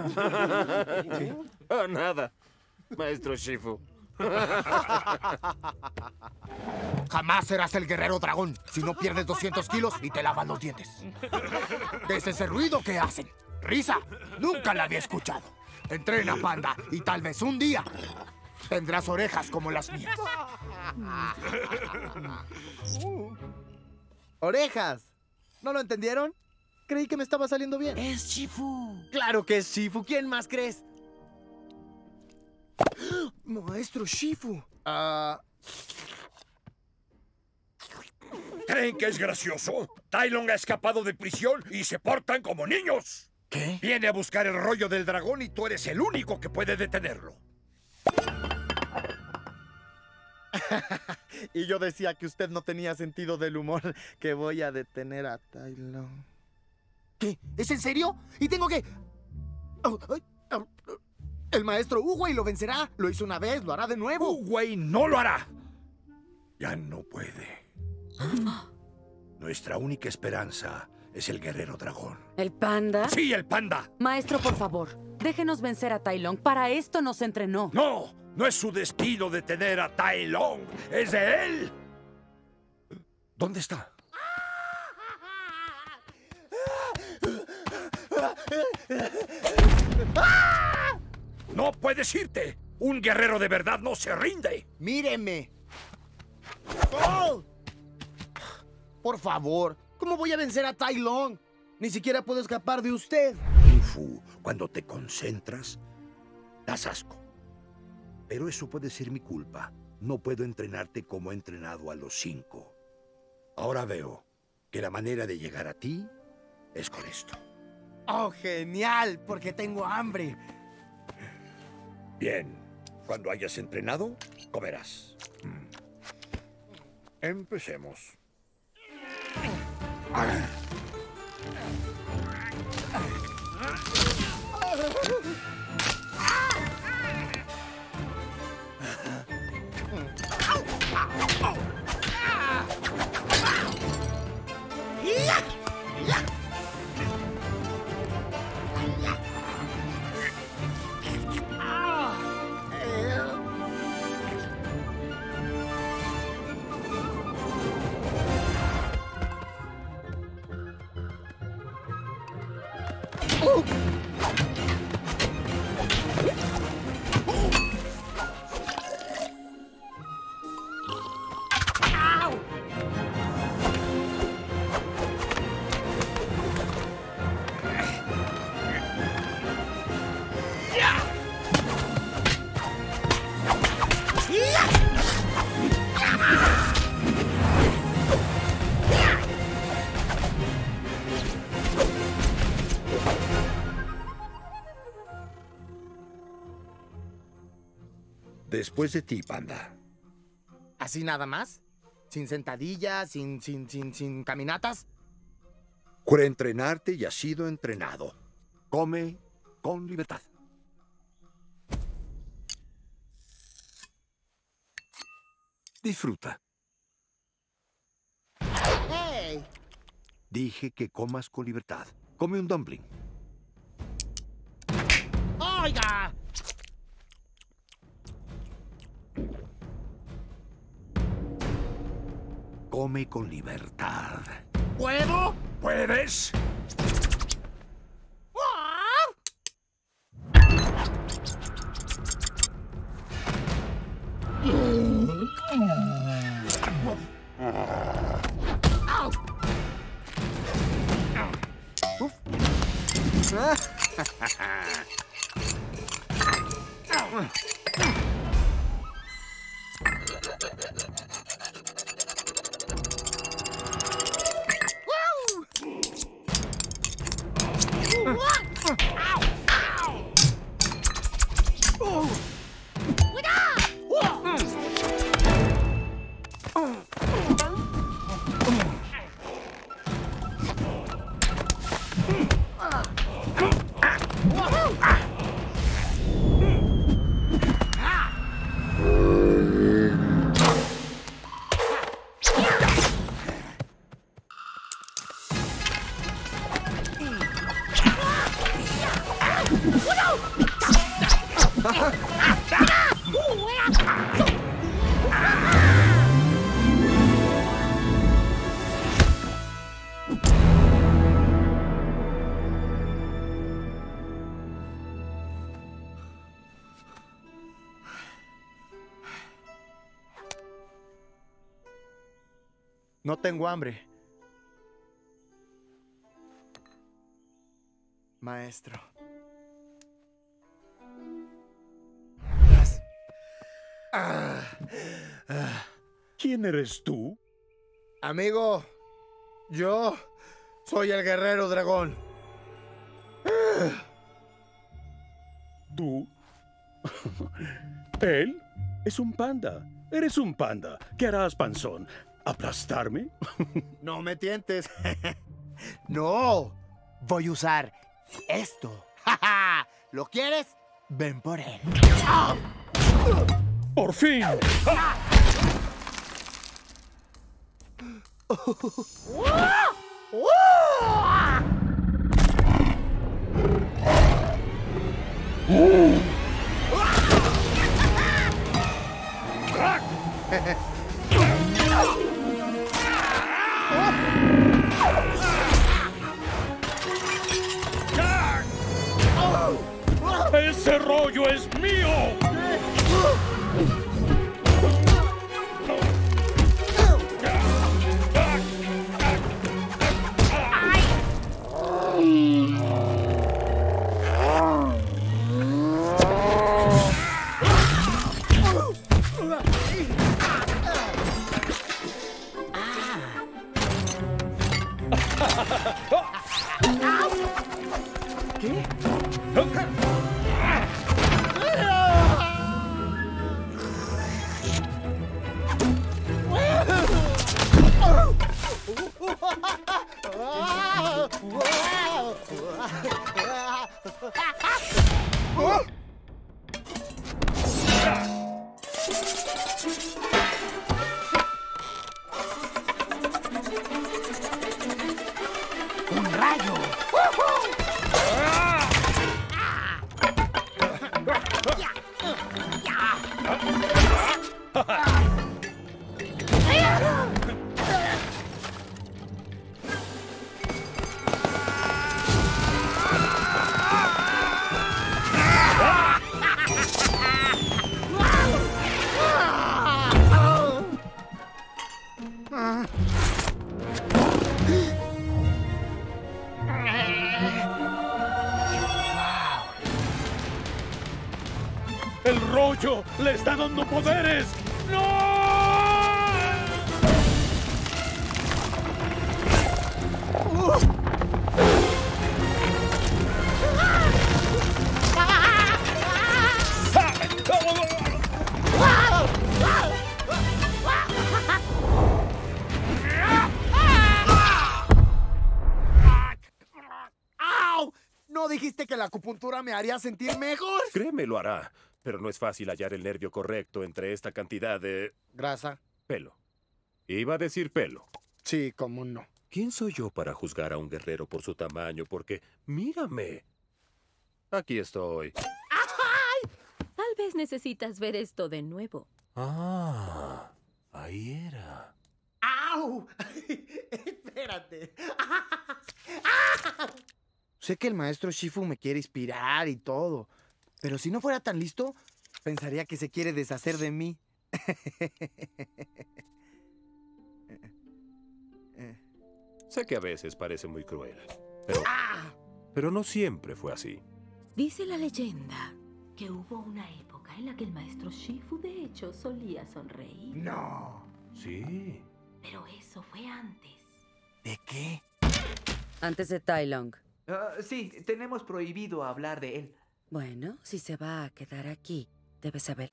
Oh, nada, maestro Shifu. Jamás serás el guerrero dragón si no pierdes 200 kilos y te lavas los dientes. Es ese ruido que hacen. Risa, nunca la había escuchado. Entrena, panda, y tal vez un día tendrás orejas como las mías. ¡Orejas! ¿No lo entendieron? Creí que me estaba saliendo bien. Es Shifu. ¡Claro que es Shifu! ¿Quién más crees? Maestro Shifu. Ah, ¿Creen que es gracioso? Tylon ha escapado de prisión y se portan como niños. ¿Qué? Viene a buscar el rollo del dragón y tú eres el único que puede detenerlo. y yo decía que usted no tenía sentido del humor, que voy a detener a Tylon. ¿Qué? ¿Es en serio? Y tengo que... Oh, oh. El maestro Uwey lo vencerá. Lo hizo una vez, lo hará de nuevo. Uwey no lo hará. Ya no puede. Nuestra única esperanza es el guerrero dragón. ¿El panda? ¡Sí, el panda! Maestro, por favor, déjenos vencer a Tai Lung. Para esto nos entrenó. ¡No! No es su destino detener a Tai Lung. ¡Es de él! ¿Dónde está? ¡No puedes irte! Un guerrero de verdad no se rinde. Míreme. ¡Oh! Por favor, ¿cómo voy a vencer a Tai Lung? Ni siquiera puedo escapar de usted. Fu, cuando te concentras, das asco. Pero eso puede ser mi culpa. No puedo entrenarte como he entrenado a los cinco. Ahora veo que la manera de llegar a ti es con esto. Oh, genial, porque tengo hambre. Bien, cuando hayas entrenado, comerás. Mm. Empecemos. Después de ti, panda. ¿Así nada más? ¿Sin sentadillas? ¿Sin, sin, sin, sin caminatas? Por entrenarte y has sido entrenado. Come con libertad. Disfruta. ¡Hey! Dije que comas con libertad. Come un dumpling. ¡Oiga! come con libertad. ¿Puedo? ¿Puedes? No tengo hambre. Maestro. Ah, ah. ¿Quién eres tú? Amigo, yo soy el guerrero dragón. ¿Tú? Él es un panda. Eres un panda. ¿Qué harás, panzón? ¿Aplastarme? No me tientes. no, voy a usar esto. ¿Lo quieres? Ven por él. ¡Por fin! es mío! ¡Un rayo! ¡El rollo le está dando poderes! ¡No! ¡Au! ¿No dijiste que la acupuntura me haría sentir mejor? Créeme, lo hará. Pero no es fácil hallar el nervio correcto entre esta cantidad de Grasa. pelo. Iba a decir pelo. Sí, cómo no. ¿Quién soy yo para juzgar a un guerrero por su tamaño? Porque, mírame. Aquí estoy. Tal vez necesitas ver esto de nuevo. Ah, ahí era. ¡Au! Espérate. Sé que el maestro Shifu me quiere inspirar y todo, pero si no fuera tan listo, pensaría que se quiere deshacer de mí. Sé que a veces parece muy cruel, pero, pero no siempre fue así. Dice la leyenda que hubo una época en la que el maestro Shifu de hecho solía sonreír. No. Sí. Pero eso fue antes. ¿De qué? Antes de Tai Long. Ah, sí, tenemos prohibido hablar de él. Bueno, si se va a quedar aquí, debe saber.